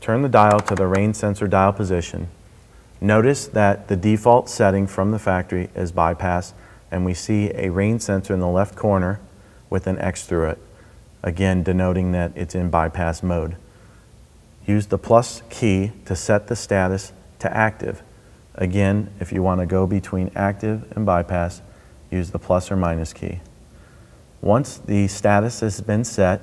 turn the dial to the rain sensor dial position. Notice that the default setting from the factory is bypass, and we see a rain sensor in the left corner with an X through it, again denoting that it's in bypass mode. Use the plus key to set the status to active. Again, if you want to go between active and bypass, use the plus or minus key. Once the status has been set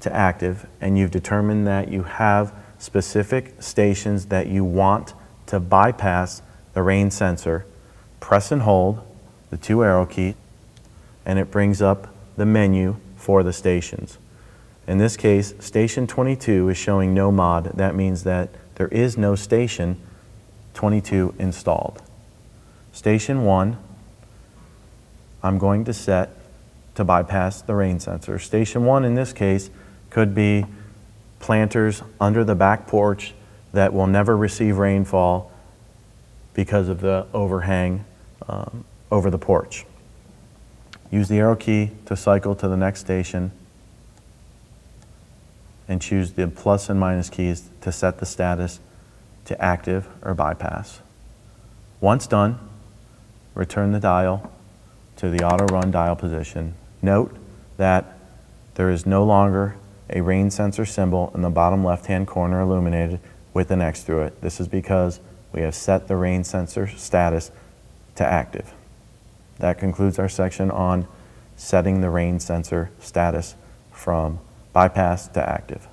to active and you've determined that you have specific stations that you want to bypass the rain sensor, press and hold the two arrow keys and it brings up the menu for the stations. In this case, station 22 is showing no mod. That means that there is no station 22 installed. Station 1, I'm going to set to bypass the rain sensor. Station 1 in this case could be planters under the back porch that will never receive rainfall because of the overhang um, over the porch. Use the arrow key to cycle to the next station and choose the plus and minus keys to set the status to active or bypass. Once done, return the dial to the auto run dial position. Note that there is no longer a rain sensor symbol in the bottom left hand corner illuminated with an X through it. This is because we have set the rain sensor status to active. That concludes our section on setting the rain sensor status from bypass to active.